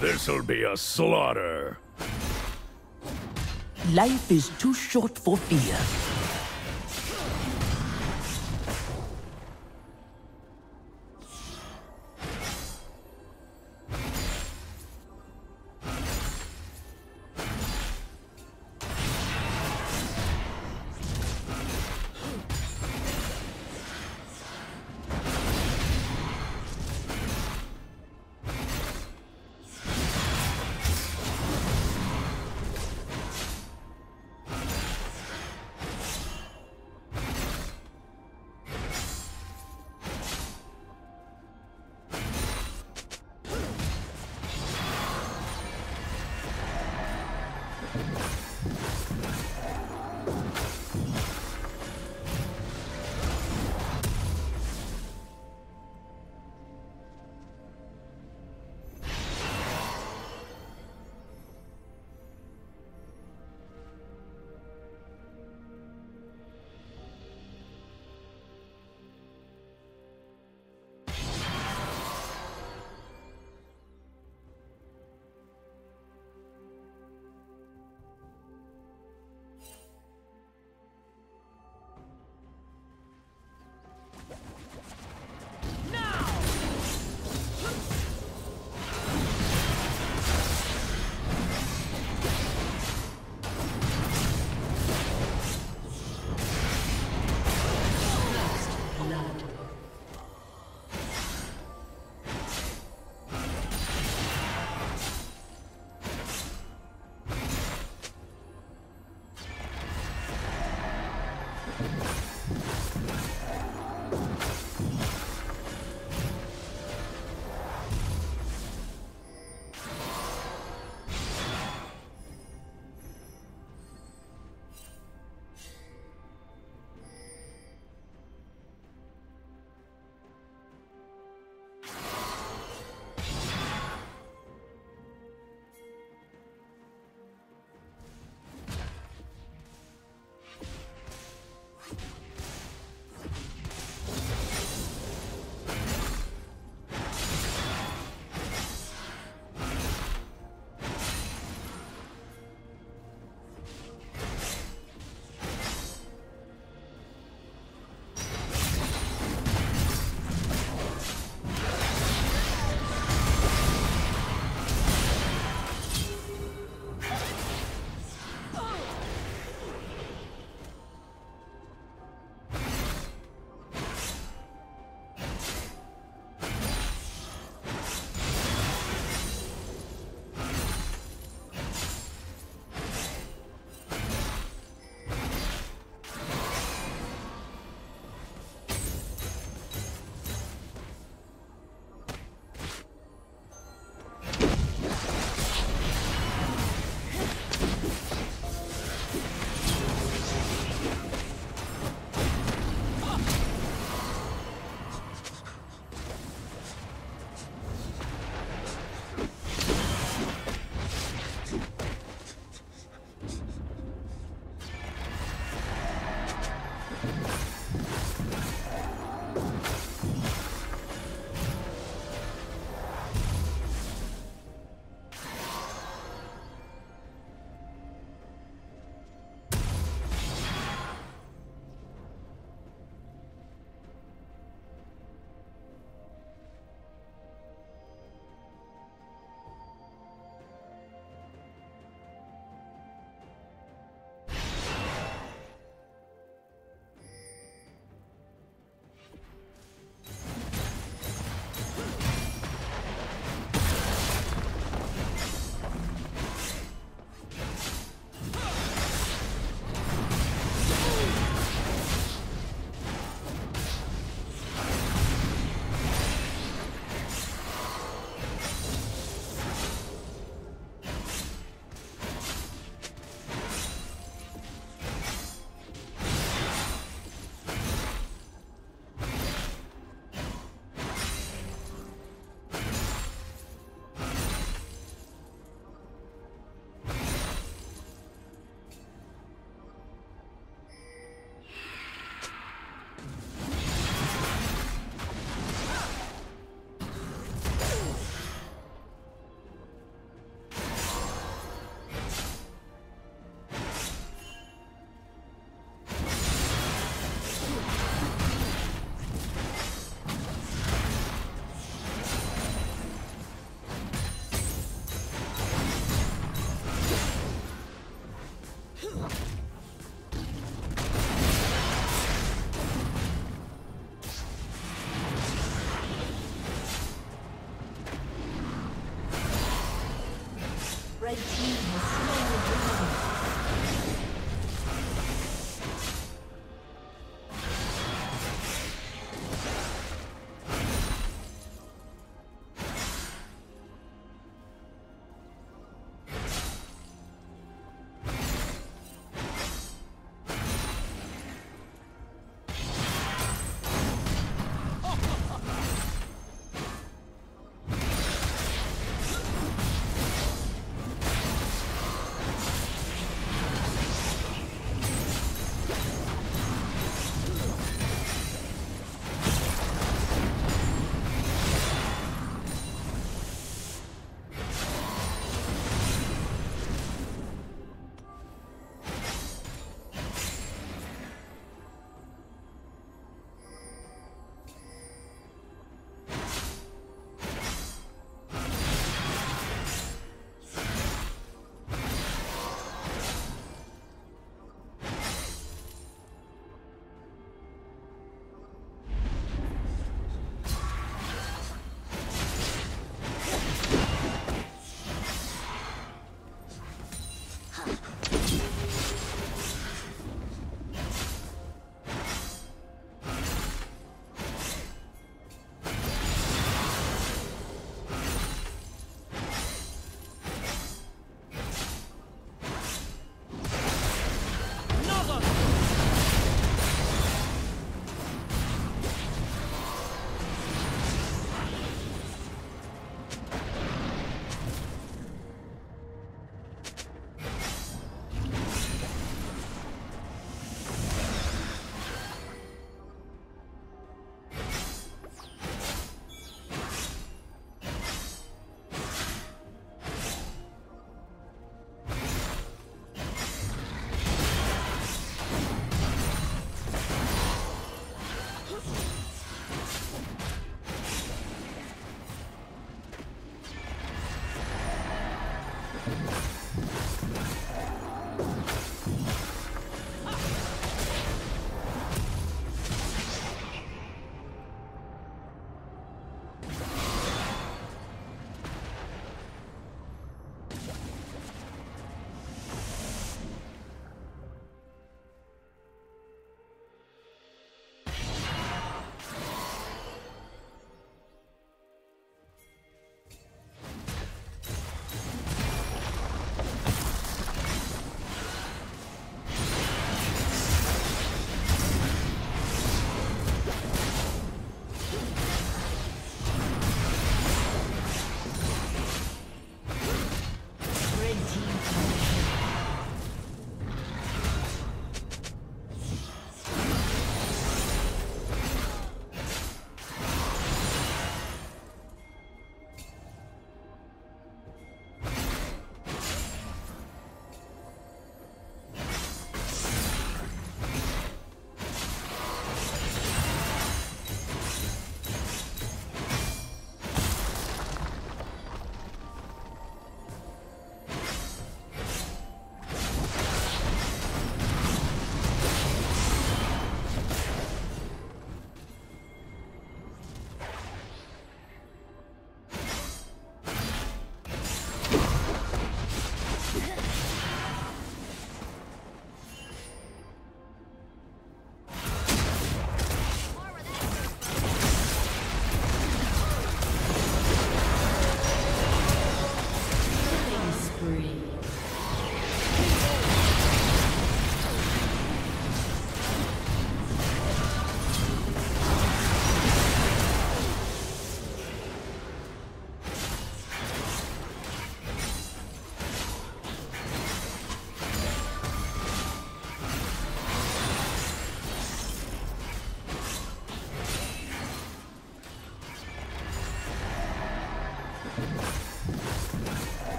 This'll be a slaughter. Life is too short for fear.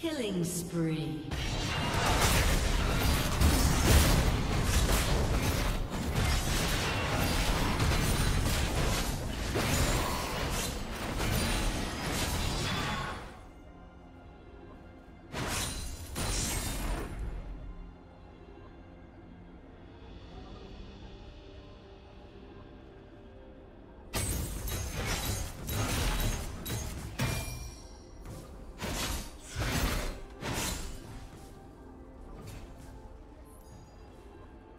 Killing spree.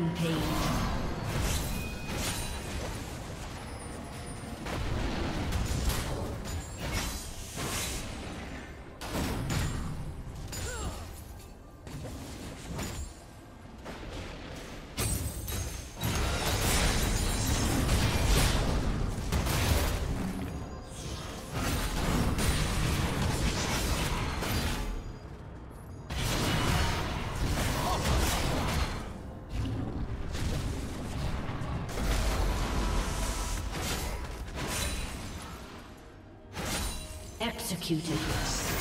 Rampage. Executed.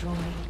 Destroyed.